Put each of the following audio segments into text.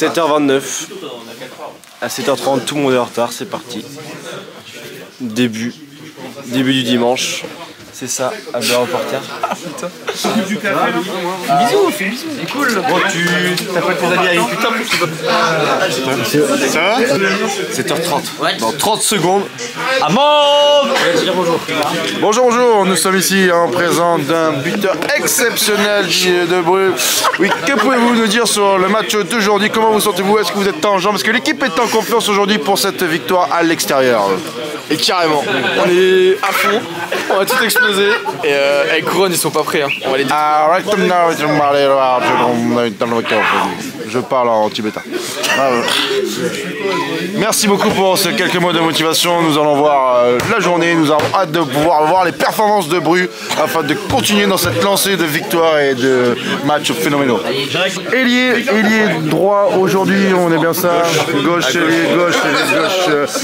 Il est 7h29. À 7h30, tout le monde est en retard, c'est parti. Début. Début du dimanche. C'est ça, Albert Reporter. Bisous, fais bisous. C'est cool. Bon, tu t'appelles tes amis avec putain Ça va 7h30. Dans 30 secondes. Amende Bonjour, bonjour. Nous sommes ici en présence d'un buteur exceptionnel de Bru. Oui, que pouvez-vous nous dire sur le match d'aujourd'hui? Comment vous sentez-vous? Est-ce que vous êtes en jambes? Est-ce que l'équipe est en confiance aujourd'hui pour cette victoire à l'extérieur? Et carrément, on est à fond, on va tout exploser. Et euh, Couronne, ils sont pas prêts. Hein. On va les Je parle en tibétain. Merci beaucoup pour ces quelques mots de motivation. Nous allons voir euh, la journée. Nous avons hâte de pouvoir voir les performances de Bru afin de continuer dans cette lancée de victoires et de matchs phénoménaux. Ailier, ailier droit aujourd'hui, on est bien ça. Gauche, ailier gauche, ailier gauche.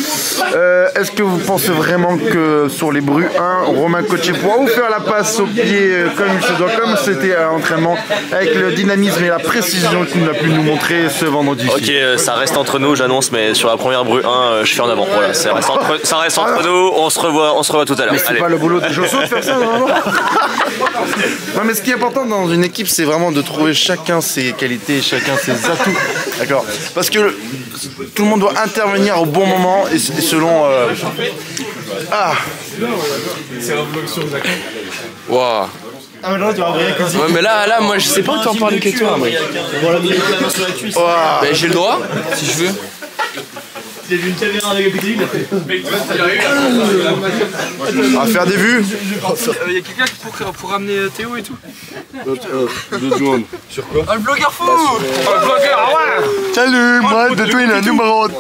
Euh, Est-ce que vous pensez vraiment que sur les Bru 1, Romain Cotier pourra vous faire la passe au pied euh, comme il se doit, comme c'était à l'entraînement, avec le dynamisme et la précision qu'il a pu nous montrer ce vendredi Ok, euh, ça reste entre nous, j'annonce, mais sur la première bru 1, euh, je suis en avant. Voilà, ça reste entre, ça reste entre nous, on se revoit, on se revoit tout à l'heure. Mais c'est Allez. pas le boulot de Josso de faire ça, normalement Non, mais ce qui est important dans une équipe, c'est vraiment de trouver chacun ses qualités, chacun ses atouts. D'accord Parce que le- tout le monde doit intervenir au bon moment et, et selon. euh, Ah Waouh. Ouais, mais là, là, moi, je sais pas autant parler que toi, mec. Ben, j'ai le droit, si je veux. On va faire des vues. Il y a quelqu'un qui pour, pour ramener euh, Théo et tout? Deux secondes. Ah, le blogueur fou! Oh, le blogueur, ah ouais! Salut, moi, de Twin, numéro 10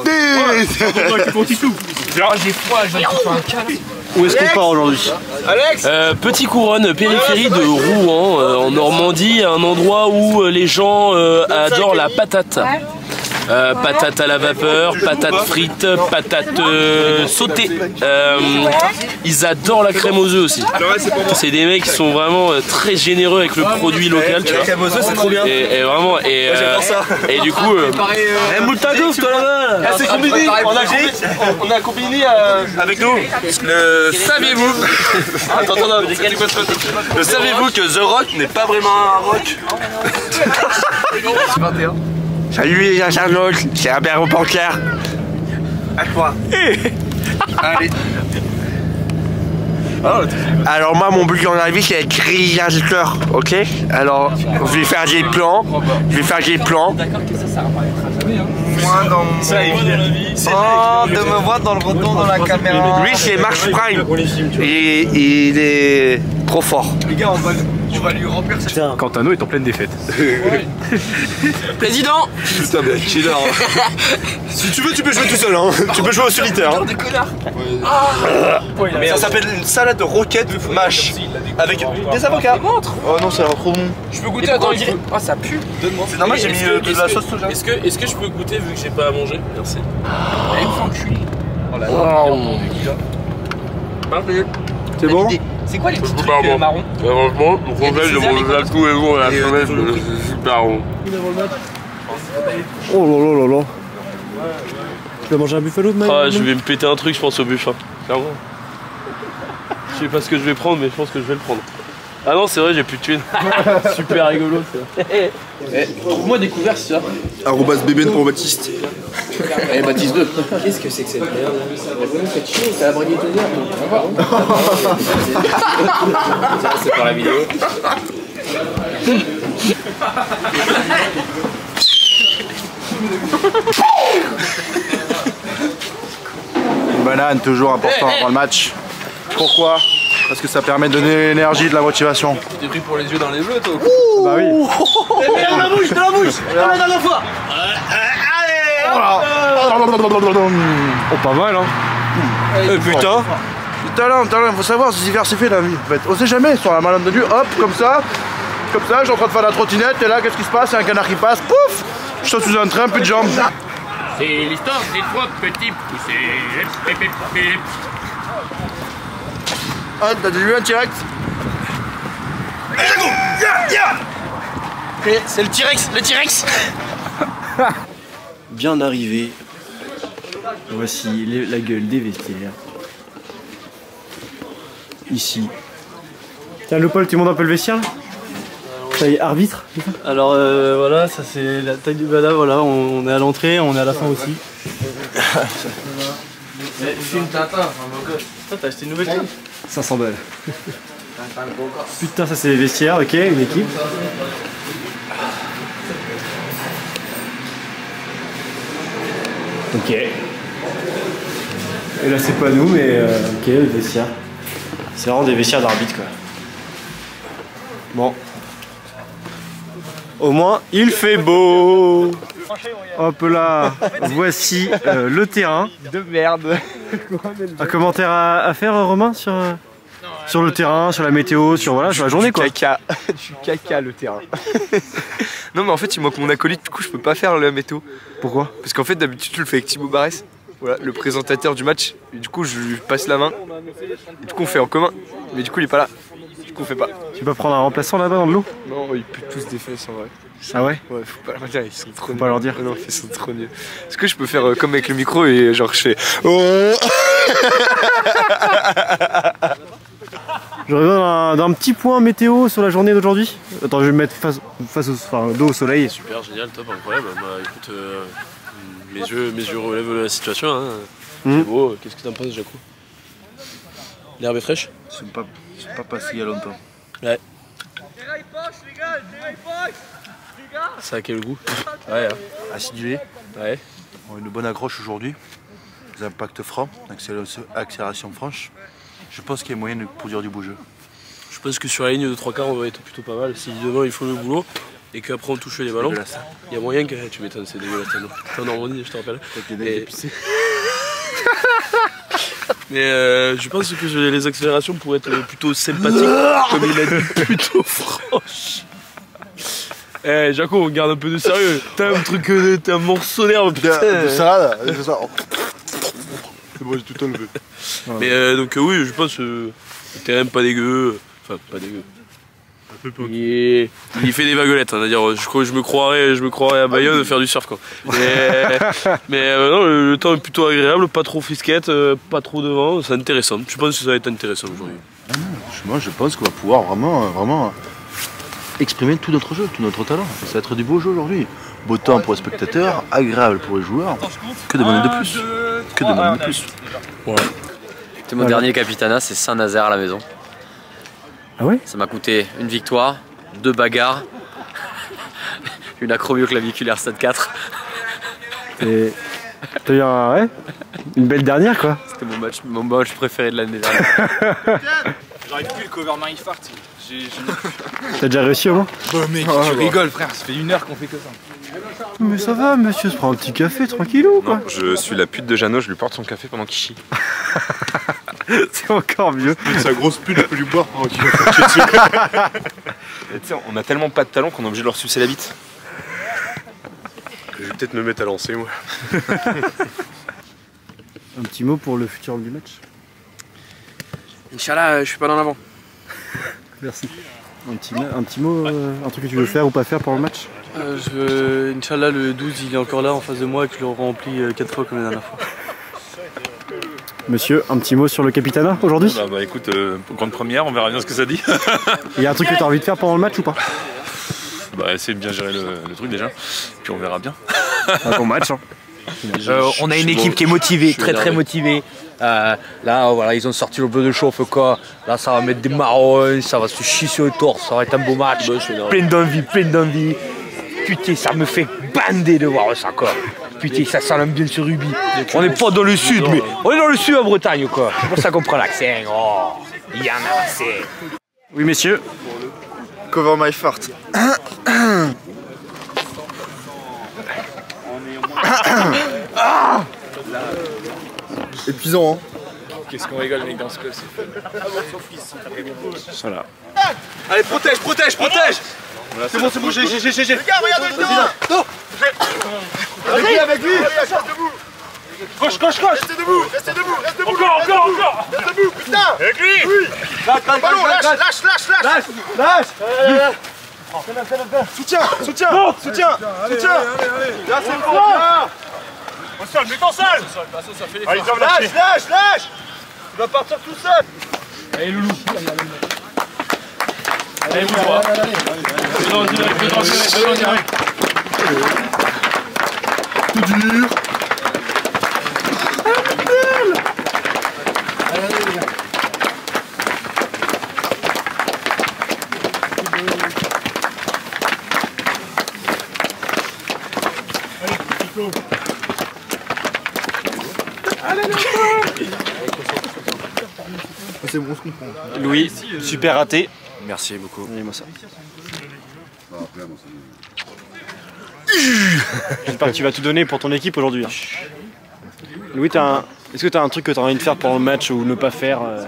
J'ai froid, faire un câlin. Où est-ce qu'on part aujourd'hui Euh, Petit couronne, périphérie de Rouen, euh, en Normandie, un endroit où euh, les gens euh, adorent la patate. Euh, patate à la vapeur, patate frite, patate euh, sautée. Euh, ils adorent la crème aux œufs aussi. C'est des mecs qui sont vraiment euh, très généreux avec le produit local, tu vois. crème aux œufs, c'est trop bien. Et, et vraiment, et, euh, et du coup, euh, Eh, moule ta gaufre, toi là-bas c'est combiné, on a combiné, on a combiné euh, avec nous. Le saviez-vous Attends, attends, attends, Le saviez-vous que The Rock n'est pas vraiment un rock Salut les internautes, c'est Albert Reporter. À quoi Allez. Alors moi mon but dans la vie c'est être réalisateur, ok? Alors je vais faire des plans, je vais faire des plans. Moi dans mon... Ça Oh, de me voir dans le retour dans la caméra. Lui c'est Max Prime. Et il est trop fort. Les gars, on va, on va lui remplir cette... Quantano est en pleine défaite. Président Putain, mais killer. Si tu veux tu peux jouer tout seul, hein. tu peux jouer au solitaire. hein. Des connards Mais ça s'appelle une salade de roquette mâche avec des avocats. Oh non ça a l'air trop bon. Je peux goûter, attends, il. Oh, ça pue C'est normal, j'ai mis euh, de la sauce soja. est-ce que, est que je peux goûter vu que j'ai pas à manger? Merci. C'est bon C'est quoi les petits trucs euh, marrons le conseil de manger ça tous les jours à la semaine, c'est super bon. Oh là là là là. Tu vas manger un buffalo de Ah, je vais me péter un truc, je pense, au buffet. Clairement. Je sais pas ce que je vais prendre, mais je pense que je vais le prendre. Ah non, c'est vrai, j'ai plus de thunes. Super rigolo ça. Trouve-moi des couverts si tu as. Arrobas bébé pour Baptiste. Eh, Baptiste 2 Qu'est-ce que c'est que cette merde C'est chier, t'as la braguette au C'est pour la vidéo. Une banane toujours important avant le match. Pourquoi Parce que ça permet de donner l'énergie, de la motivation. T'es pris pour les yeux dans les bleus toi Bah oui. Eh, dans la bouche, dans la bouche. Dans la dernière fois Oh pas mal hein. Eh putain Talent, talent, faut savoir se diversifier la vie. En fait. On sait jamais sur la malentendu, hop, comme ça, comme ça, je suis en train de faire la trottinette, et là, qu'est-ce qui se passe? Il y a un canard qui passe, pouf Je saute sous un train, plus de jambes. C'est l'histoire des trois petits poussés. Ah, t'as vu un direct Ok, c'est le T-Rex, le T-Rex Bien arrivé. Voici les- la gueule des vestiaires. Ici. Tiens, le Paul, tu montes un peu le vestiaire là? Ça y est, arbitre Alors euh, voilà, ça c'est la taille du bada, voilà, on, on est à l'entrée, on est à la fin aussi. Film Tintin, Putain, t'as acheté une nouvelle télé 500 balles. Putain, ça c'est les vestiaires, ok, une équipe. Ok. Et là, c'est pas nous, mais euh, ok, le vestiaire. C'est vraiment des vestiaires d'arbitre, quoi. Bon. Au moins, il fait beau Hop là, voici euh, le terrain. De merde Un commentaire à, à faire, Romain, sur, euh, sur le terrain, sur la météo, sur, voilà, sur la journée, quoi Caca, du caca le terrain. non mais en fait il manque mon acolyte, du coup je peux pas faire la météo. Pourquoi? Parce qu'en fait d'habitude tu le fais avec Thibaut Barès, voilà, le présentateur du match. Et du coup je lui passe la main. Et du coup on fait en commun. Mais du coup il est pas là. Du coup on fait pas. Tu peux prendre un remplaçant là-bas dans le lot? Non, ils puent tous des fesses en vrai. Ah ouais? Ouais, faut pas leur dire, ils sont trop Faut pas leur dire. Non, ils sont trop nuls. Est-ce que je peux faire euh, comme avec le micro et genre je fais Oh J'aurais besoin d'un petit point météo sur la journée d'aujourd'hui. Attends, je vais me mettre face, face au, enfin, dos au soleil. Super, génial, top, incroyable. Bah écoute, euh, mes, yeux, mes yeux relèvent la situation. Hein. Mhm. C'est beau, qu'est-ce que t'en penses, Jaco L'herbe est fraîche? C'est pas, c'est pas passé il y a longtemps. Ça a quel goût? Ouais, hein. Acidulé, ouais. une bonne accroche aujourd'hui. Des impacts francs, accélération, accélération franche. Je pense qu'il y a moyen de produire du beau jeu. Je pense que sur la ligne de 3 quarts, on va être plutôt pas mal. Si devant ils font le boulot et qu'après on touche les ballons, Dégueulasse. il y a moyen que. Tu m'étonnes, c'est dégueulasse. T'es en- Normandie, je te rappelle. Et- Mais euh, je pense que les accélérations pourraient être plutôt sympathiques, comme il a dit, plutôt franches. Eh, Jaco, on garde un peu de sérieux. T'as un truc, euh, t'es un morceau d'herbe, putain. De salade, c'est ça. C'est bon, j'ai tout enlevé. Mais euh, donc euh, oui, je pense euh, le terrain pas dégueu. Enfin, pas dégueu. Il, il fait des vaguelettes, hein, c'est-à-dire je, me croirais, je me croirais à Bayonne faire du surf quoi. Mais, mais, euh, non, le, le temps est plutôt agréable, pas trop frisquette, euh, pas trop de vent, c'est intéressant. Je pense que ça va être intéressant aujourd'hui. Moi, je pense qu'on va pouvoir vraiment, vraiment exprimer tout notre jeu, tout notre talent. Ça va être du beau jeu aujourd'hui. Beau temps pour les spectateurs, agréable pour les joueurs. Que demander de plus Que demander de plus C'est mon dernier capitana, c'est Saint-Nazaire à la maison. Ah ouais? Ça m'a coûté une victoire, deux bagarres, une acromioclaviculaire stade 4. Et t'as eu un, ouais, une belle dernière, quoi. C'était mon match, mon match préféré de l'année dernière. J'arrive plus le cover my fart. J'ai- j'ai- T'as déjà réussi au moins? Bah mec, tu rigoles frère, ça fait une heure qu'on fait que ça. Mais ça va, monsieur, se prend un petit café, tranquillou, quoi. Je suis la pute de Jeannot, je lui porte son café pendant qu'il chie. C'est encore mieux. Sa grosse pute, je peux lui boire pendant qu'il sais, on a tellement pas de talent qu'on est obligé de leur sucer la bite. Je vais peut-être me mettre à lancer, moi. Un petit mot pour le futur du match? Inch'Allah, je suis pas dans l'avant. Merci. Un petit, un petit mot, euh, un truc que tu veux faire ou pas faire pour le match Euh, je veux- Inch'Allah, le 12 il est encore là en face de moi et que je le remplis 4 fois comme la dernière fois. Monsieur, un petit mot sur le capitana aujourd'hui Bah, bah écoute, euh, grande première, on verra bien ce que ça dit. Il y a un truc que t'as envie de faire pendant le match ou pas bah essayer de bien gérer le, le truc déjà, puis on verra bien. Un bon match, hein. Euh, on a une équipe qui est motivée, très très motivée. Euh, là, voilà, ils ont sorti le bleu de chauffe, quoi. Là, ça va mettre des marrons, ça va se chier sur le torse, ça va être un beau match. Plein d'envie, plein d'envie. Putain, ça me fait bander de voir ça, quoi. Putain, ça sent l'ambiance sur Ruby. On n'est pas dans le sud, mais on est dans le sud en Bretagne, quoi. C'est pour ça qu'on prend l'accent. Oh, il y en a assez. Oui, messieurs. Cover my fart. Épuisant, hein. Qu'est-ce qu'on rigole mec dans ce club, c'est fun. Voilà. Allez, protège, protège, protège. C'est bon, c'est bon, j'ai, j'ai, j'ai, j'ai. Regarde, regarde le terrain Non. Avec lui, avec lui Coche, coche, coche Restez debout, restez debout, restez debout. Encore, encore, encore. Restez debout, putain. Avec lui. Oui. Lâche, lâche, lâche, lâche, lâche Lâche, lâche Soutiens, soutiens, soutiens, soutiens. Là, c'est bon, bien. Au sol, mets ton sol. Allez, lâche, lâche, lâche. Tu vas partir tout seul. Allez, loulou. Allez. Dedans direct, dedans direct, dedans direct. Tout dur. C'est bon. Louis, super raté. Merci beaucoup. Donnez-moi ça. J'espère que tu vas tout donner pour ton équipe aujourd'hui. hein. Louis, un- est-ce que tu as un truc que tu as envie de faire pour le match ou ne pas faire euh,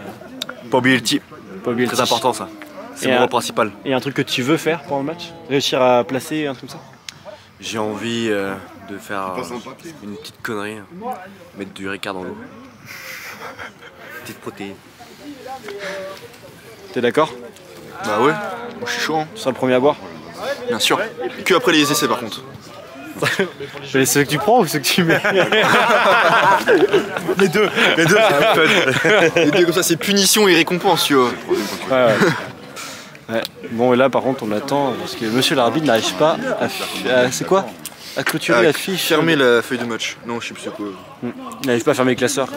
Pas oublier le tir. Pas oublier le Très tir. important ça. C'est mon un- rôle principal. Et un truc que tu veux faire pour le match? Réussir à placer un truc comme ça? J'ai envie euh, de faire euh, une petite connerie, hein. mettre du Ricard dans l'eau. Petite protéine. T'es d'accord Bah ouais, moi je suis chaud. hein. Tu seras le premier à boire Bien sûr. Que après les essais par contre. Mais ceux que tu prends ou ceux que tu mets Les deux, les deux, c'est un fun. Les deux comme ça, c'est punition et récompense, tu vois. Ouais, ouais. Ouais. Bon, et là, par contre, on attend parce que monsieur l'arbitre n'arrive pas à- C'est quoi? À clôturer Ah, la fiche. Fermer la feuille de match. Non, je sais plus c'est quoi. Hmm. Il n'arrive pas à fermer le classeur.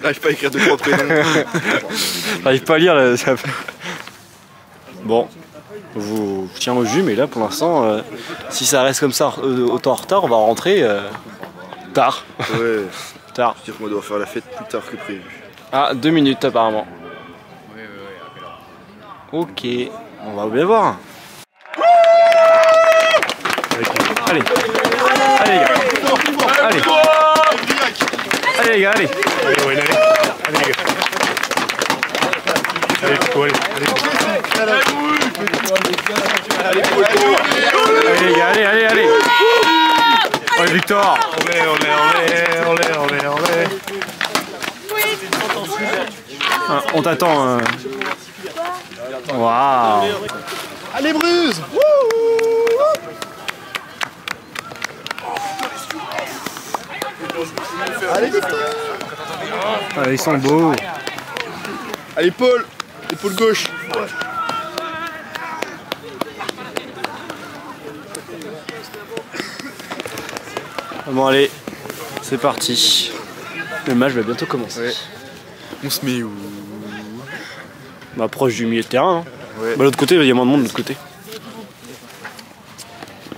J'arrive pas à écrire deux trois prénoms. J'arrive pas à lire. Là, ça... Bon, vous je tiens au jus, mais là, pour l'instant, euh, si ça reste comme ça, euh, autant en retard, on va rentrer euh, tard. Ouais. Tard. C'est-à-dire qu'on va devoir faire la fête plus tard que prévu. Ah, deux minutes apparemment. Ok, on va bien voir. Allez, allez les gars, allez, allez les gars, allez. Allez, ouais, allez. Allez, les gars. Allez, Pico, allez. Allez, Allez les gars, allez, allez, allez. Allez Victor. Olé, olé, olé, olé, olé, olé. Ah, on t'attend. euh. Waouh. Allez, Bruce Allez, Ah, ils sont beaux. Allez, Paul Épaule gauche Bon allez, c'est parti. Le match va bientôt commencer. On se met où? Bah, proche du milieu de terrain. hein. Ouais. Bah, l'autre côté, il y a moins de monde de l'autre côté.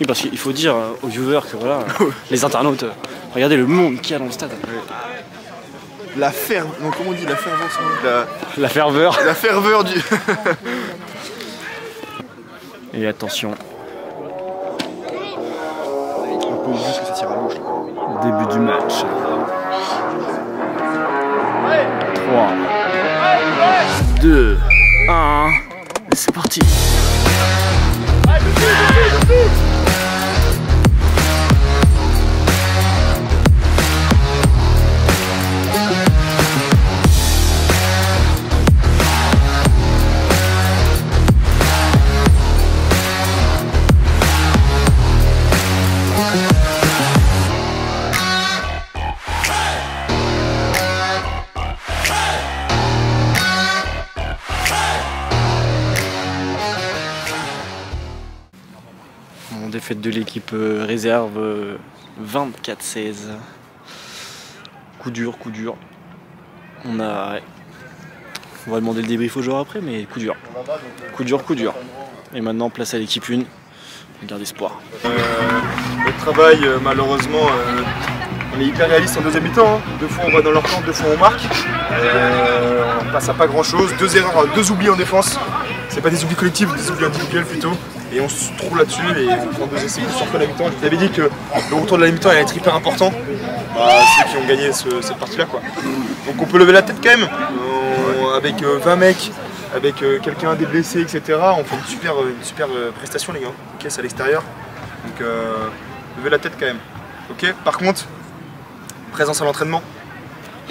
Oui, parce qu'il faut dire euh, aux viewers que voilà, les internautes, euh, regardez le monde qu'il y a dans le stade. La ferme. Non, comment on dit La ferveur la... La ferveur. la ferveur du. Et attention, On peut juste que ça tire à gauche. là. début du match. 3, 2, 1, c'est parti. Défaite de l'équipe euh, réserve euh, 24-16. Coup dur, coup dur. On a. On va demander le débrief aux joueurs après, mais coup dur. Coup dur, coup dur. Et maintenant, place à l'équipe 1. On garde espoir. Le travail, euh, malheureusement, euh, on est hyper réaliste en deuxième mi-temps. hein. Deux fois on va dans leur camp, deux fois on marque. Euh, on passe à pas grand chose. Deux erreurs, deux oublis en défense. C'est pas des oublis collectifs, des oublis individuels plutôt. Et on se trouve là-dessus et on prend deux essais sur que la mi-temps. Je vous avais dit que le retour de la mi-temps allait être hyper important. Bah, ceux qui ont gagné ce- cette partie-là quoi. Donc on peut lever la tête quand même. Avec euh, 20 mecs, avec euh, quelqu'un des blessés, etc. On fait une super, une super euh, prestation les gars. C'est à l'extérieur. Donc euh, levez la tête quand même. Ok Par contre, présence à l'entraînement.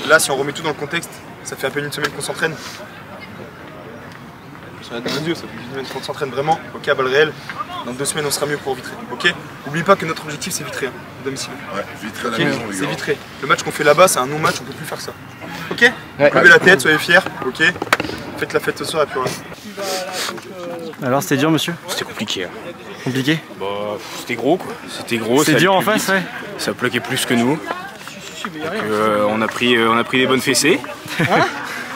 Là, si on remet tout dans le contexte, ça fait à peine une semaine qu'on s'entraîne. De nos dieux, ça fait deux semaines qu'on s'entraîne vraiment, ok, à balle réelle. Dans deux semaines, on sera mieux pour Vitré, ok? N'oublie pas que notre objectif, c'est Vitré, hein, domicile. Ouais, Vitré à la Ok? maison, les C'est. Vitré. Le match qu'on fait là-bas, c'est un non-match, on peut plus faire ça. Ok? Ouais. Levez la tête, soyez fiers, ok? Faites la fête ce soir et puis voilà. Alors c'était dur monsieur? C'était compliqué. hein. Compliqué? Bah, c'était gros quoi. C'était gros. C'est ça dur en face, vite. ouais. Ça plaquait plus que nous. Donc, euh, on, a pris, euh, on a pris des bonnes fessées.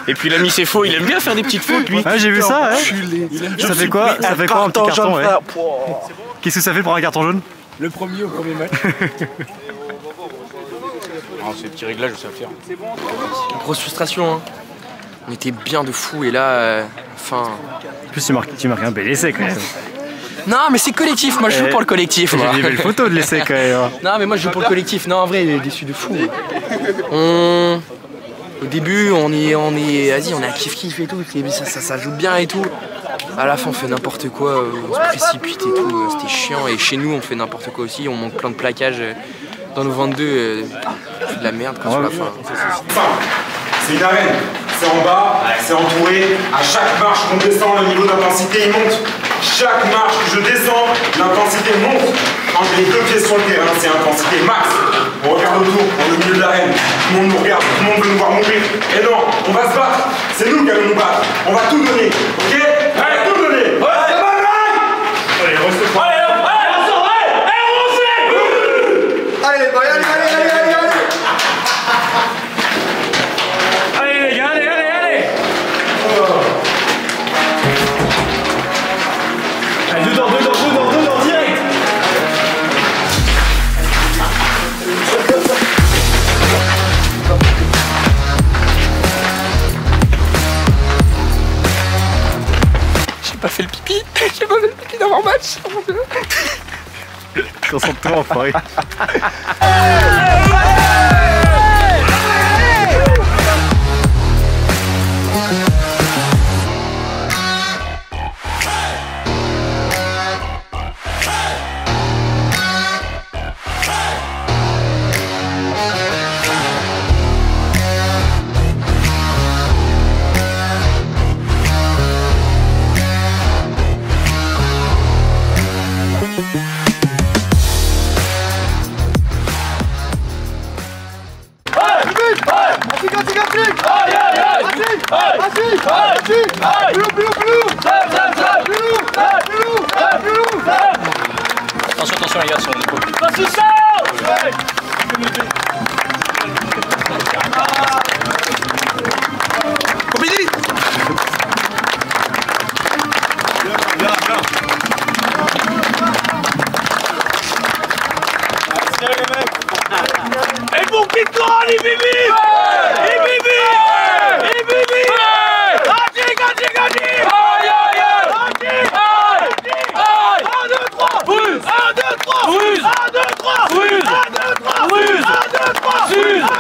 Et puis l'ami c'est faux, il aime bien faire des petites fautes lui. Ouais j'ai vu ça ouais. Ça fait quoi Ça fait quoi un petit carton ouais Qu'est-ce que ça fait pour un carton jaune Le premier au premier match. Ah, c'est des petits réglages, je sais faire. Grosse frustration, hein. On était bien de fou et là, euh, enfin. En plus tu marques, tu marques un bel essai quand même. Non, mais c'est collectif. Moi, je joue Eh, pour le collectif. J'ai des belles photos de l'essai quand même. hein. Non, mais moi, je joue pour le collectif. Non, en vrai, il est déçu de fou. On... Au début, on est, on vas-y, on est à kiff kiff et tout. et Ça, ça, joue bien et tout. À la fin, on fait n'importe quoi. euh, On se précipite et tout. euh, C'était chiant. Et chez nous, on fait n'importe quoi aussi. On manque plein de plaquages euh, dans nos 22. euh, on fait de la merde quand sur la fin. C'est une arène, c'est en bas, c'est entouré. À chaque marche qu'on descend, le niveau d'intensité il monte. Chaque marche que je descends, l'intensité monte. Quand j'ai les deux pieds sur le terrain, c'est intensité max. On regarde autour, on est au milieu de l'arène. Tout le monde nous regarde, tout le monde veut nous voir mourir. Et non, on va se battre. C'est nous qui allons nous battre. On va tout donner, ok? Só foi.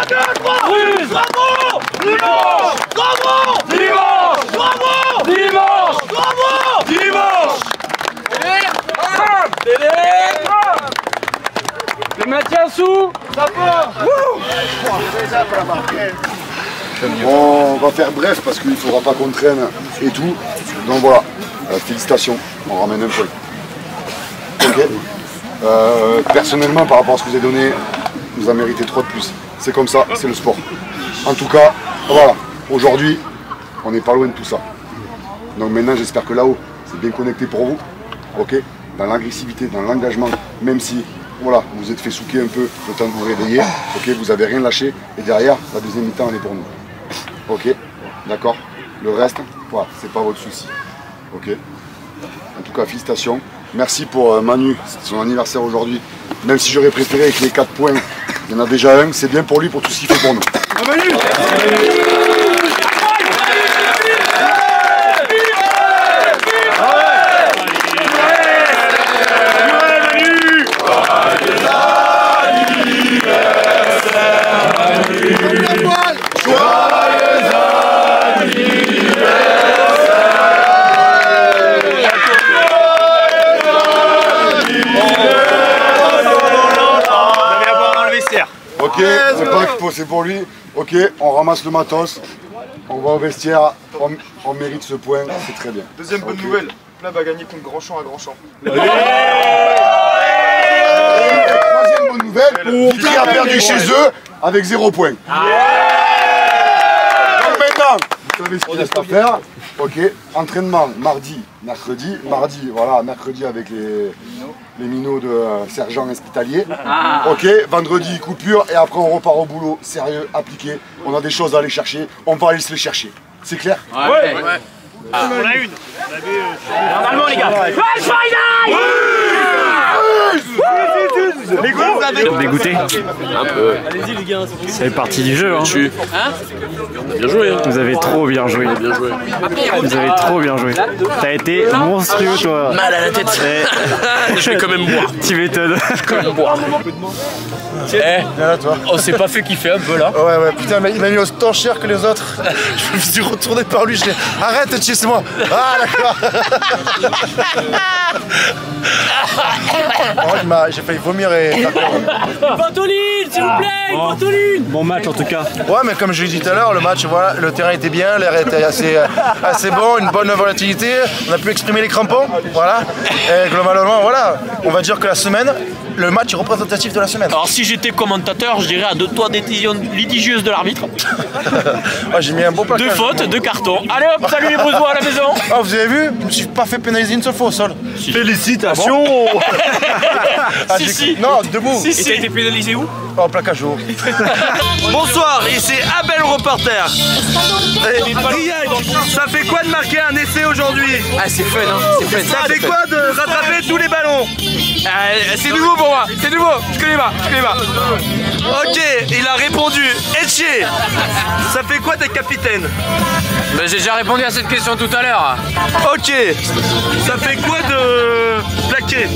Ruse 1, 2, 3 Ruse Bravo Dimanche Dimanche Bravo Dimanche Dimanche Le maintien sous Ça part On va faire bref parce qu'il ne faudra pas qu'on traîne et tout. Donc voilà, Euh, félicitations, on ramène un point. Ok Euh, Personnellement, par rapport à ce que vous avez donné, vous en méritez trois de plus. C'est comme ça, c'est le sport. En tout cas, voilà, aujourd'hui, on n'est pas loin de tout ça. Donc maintenant, j'espère que là-haut, c'est bien connecté pour vous. Ok? Dans l'agressivité, dans l'engagement, même si voilà, vous êtes fait souquer un peu le temps de vous réveiller, ok, vous avez rien lâché, et derrière, la deuxième mi-temps, elle est pour nous. Ok? D'accord? Le reste, voilà, c'est pas votre souci. Ok? En tout cas, félicitations. Merci pour euh, Manu, c'est son anniversaire aujourd'hui. Même si j'aurais préféré que les 4 points, il y en a déjà un, c'est bien pour lui, pour tout ce qu'il fait pour nous. C'est pour lui. Ok, on ramasse le matos, on va au vestiaire on, on mérite ce point, c'est très bien. Deuxième bonne nouvelle, Pla va gagner contre Grandchamp à Grandchamp. Troisième bonne nouvelle, Vitry a perdu chez eux avec zéro point. Donc maintenant, vous savez ce qu'il reste à faire. Ok, entraînement mardi, mercredi. Mardi, voilà, mercredi avec les, les minots de euh, sergent hospitalier. Ah. Ok, vendredi coupure et après on repart au boulot, sérieux, appliqué. On a des choses à aller chercher, on va aller se les chercher. C'est clair Ouais. On a une. Normalement, les gars. Les gros, Dégoûté Un peu. Allez-y les gars, ça fait partie du jeu. Hein. Bien joué. Hein. Vous avez trop bien joué. Bien joué. Vous avez trop bien joué. T'as été monstrueux toi. Mal à la tête. Je vais quand même boire. Tu m'étonnes. quand même boire. Eh, On s'est pas fait kiffer un peu là Ouais, ouais, putain, mais il m'a mis autant cher que les autres. Je me suis retourné par lui, je l'ai. Arrête, c'est moi. Ah, d'accord. Oh, J'ai failli vomir et. Pantoline, s'il vous plaît, une pantoline Bon match en tout cas. Ouais, mais comme je l'ai dit tout à l'heure, le match, voilà, le terrain était bien, l'air était assez, euh, assez bon, une bonne volatilité. On a pu exprimer les crampons, voilà. Et globalement, voilà, on va dire que la semaine, le match représentatif de la semaine. Alors si j'étais commentateur, je dirais à deux toits décision litigieuse de l'arbitre. Ah, j'ai mis un beau placage. Deux fautes, deux cartons. Allez hop, salut les besoins à la maison Ah, vous avez vu Je me suis pas fait pénaliser une seule fois au sol. Félicitations Ah, Si, j'ai- si. Non, debout. Si, si. Et t'as été pénalisé où? Oh, placage haut. Bonsoir, ici Abel Reporter. Et Briac, ça fait quoi de marquer un essai aujourd'hui? Ah, c'est fun, hein, c'est fun. Ça fait quoi de rattraper tous les ballons? Euh, C'est nouveau pour moi, c'est nouveau, je connais pas, je connais pas. Ok, il a répondu. Etché, ça fait quoi d'être capitaine? Bah, J'ai déjà répondu à cette question tout à l'heure. Ok, ça fait quoi de plaquer?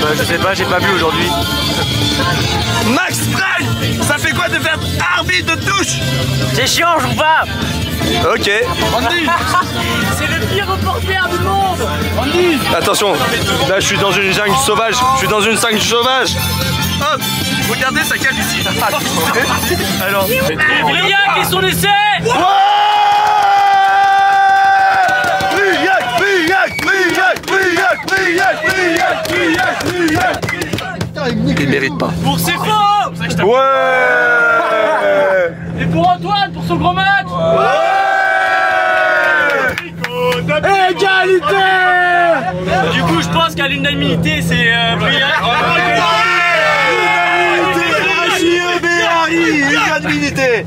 Bah, je sais pas, j'ai pas vu aujourd'hui. Max Prime, ça fait quoi de faire arbitre de touche? C'est chiant, je joue pas Ok. C'est le pire reporter du monde Andy Attention, là je suis dans une jungle sauvage, je suis dans une jungle sauvage. Hop, regardez ça cale ici. Alors, Briac et son essai Briac, Briac, Briac, Briac, Briac, Briac, Briac, Briac. il mérite pas. Pour ses faux Ouais pour Antoine, pour son gros match Égalité Du coup, je pense qu'à l'unanimité, c'est euh, Briac. Unanimité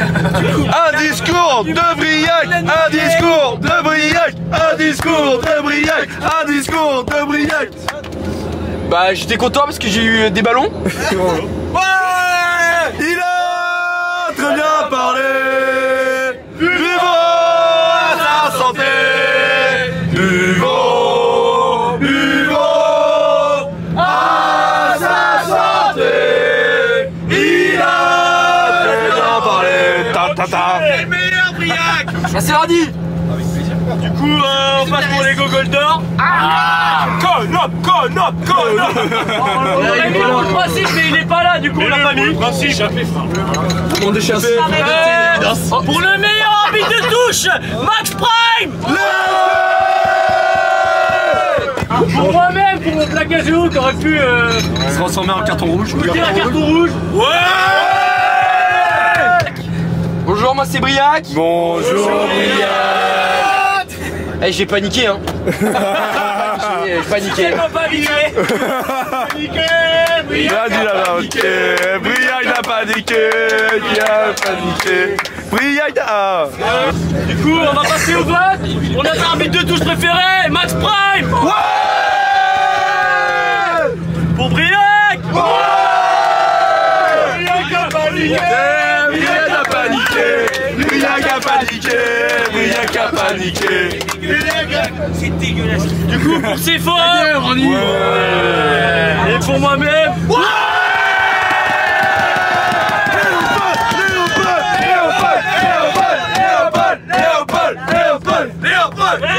Un discours de Briac Un discours de Briac Un discours de Briac Un discours de Briac. Bah, j'étais content parce que j'ai eu des ballons. Ouais bien parlé. Buvons à sa santé. Buvons Buvons à sa santé. Il a très bien parlé. Ta ta ta. Meilleur Briac. Bah, c'est Du coup, euh, on passe pour les gogoles d'or. Ah Conop, conop, conop On aurait mis le principe, mais il est pas là, du coup, on l'a pas mis. Principe. On échappé. Euh, Pour le meilleur arbitre de touche, Max Prime Pour moi-même, pour mon plaquage haut, t'aurais pu euh, Se transformer en carton rouge goûter un carton rouge. Ouais Bonjour, moi c'est Briac. Bonjour Eh, j'ai paniqué, hein. j'ai paniqué. Tellement paniqué. Paniqué Il a la vérité Briac n'a paniqué. Il a paniqué. Briac a... Du coup, on va passer au vote. On a un arbitre de touche préféré, Max Prime. Pour Briac Briac a paniqué. Briac a paniqué. Briac a paniqué. Briac a paniqué C'est dégueulasse. Du coup, pour ses faux, et pour moi-même,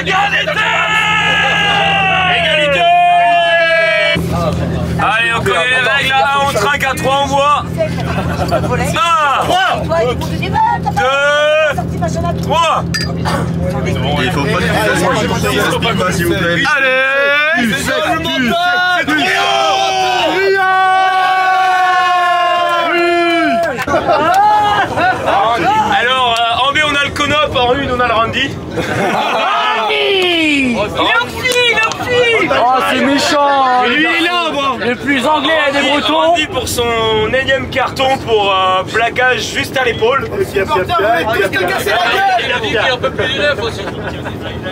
égalité. Égalité Allez, on connaît les règles là, on trinque à 3 en bois. 1, 2, 3 Il faut pas de s'il vous plaît. Allez Alors, euh, en B, on a le Conop, en une, on a le Randy. Randy Merci, merci. Oh, c'est méchant Et lui, il est là, Le plus anglais à des bretons Randy pour son énième carton pour euh, plaquage juste à l'épaule.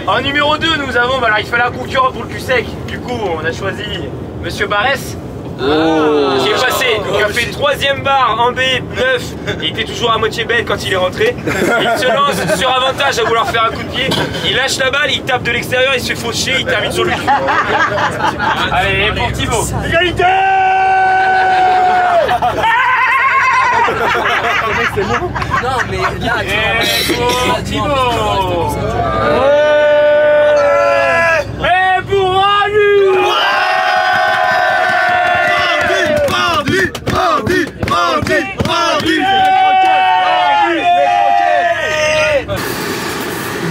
En numéro 2, nous avons, bah, alors il fallait un concurrent pour le cul sec. Du coup, on a choisi Monsieur Barès. Qui est passé, qui a fait une troisième barre en B, 9. Il était toujours à moitié bête quand il est rentré. Il se lance sur avantage à vouloir faire un coup de pied. Il lâche la balle, il tape de l'extérieur, il se fait faucher, il termine sur le cul. Allez, pour Thibaut. Égalité Non, mais pour Thibaut Et pour Ranu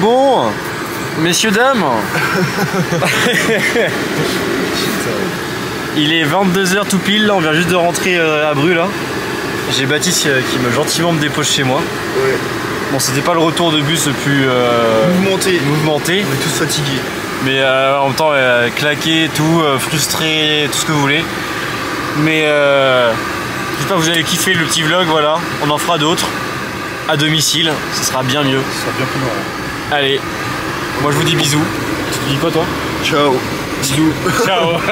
Bon, messieurs, dames. Il est 22h tout pile, là, on vient juste de rentrer euh, à Bru là. J'ai Baptiste euh, qui me gentiment me dépose chez moi. Bon, c'était pas le retour de bus le plus euh, Mouvementé. mouvementé. On est tous fatigués. Mais euh, en même temps, euh, claqué, tout, frustré, tout ce que vous voulez. Mais euh, j'espère que vous avez kiffé le petit vlog, voilà. On en fera d'autres à domicile, ce sera bien mieux. Ça sera bien plus marrant. Allez, moi je vous dis bisous. Tu dis quoi toi? Ciao. Bisous. Ciao